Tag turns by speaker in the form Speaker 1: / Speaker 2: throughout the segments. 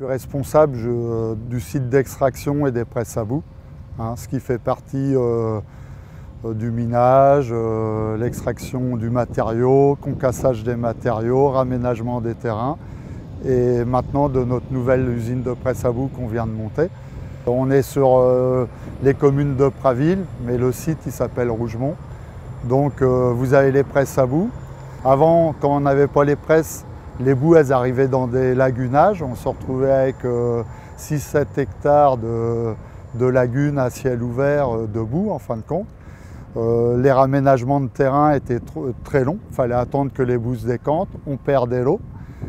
Speaker 1: suis responsable du site d'extraction et des presses à bout, hein, ce qui fait partie euh, euh, du minage, euh, l'extraction du matériau, concassage des matériaux, raménagement des terrains et maintenant de notre nouvelle usine de presse à bout qu'on vient de monter. On est sur les communes de Praville, mais le site il s'appelle Rougemont. Donc vous avez les presses à bout. Avant, quand on n'avait pas les presses, les boues, elles arrivaient dans des lagunages. On se retrouvait avec 6-7 euh, hectares de, lagunes à ciel ouvert euh, de boue, en fin de compte. Euh, les raménagements de terrain étaient très longs. Il fallait attendre que les boues se décantent. On perdait l'eau.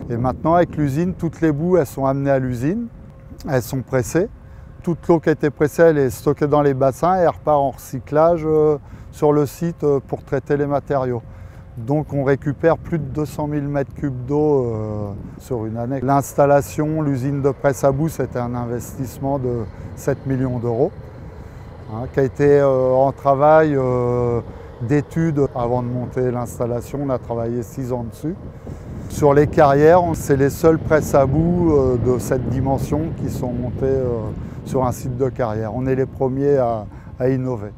Speaker 1: Et maintenant, avec l'usine, toutes les boues, elles sont amenées à l'usine. Elles sont pressées. Toute l'eau qui a été pressée, elle est stockée dans les bassins et elle repart en recyclage sur le site pour traiter les matériaux. Donc on récupère plus de 200 000 m3 d'eau euh, sur une année. L'installation, l'usine de presse à bout, c'était un investissement de 7 millions d'euros, hein, qui a été euh, en travail euh, d'études avant de monter l'installation. On a travaillé 6 ans dessus. Sur les carrières, c'est les seules presses à bout de cette dimension qui sont montées sur un site de carrière. On est les premiers à innover.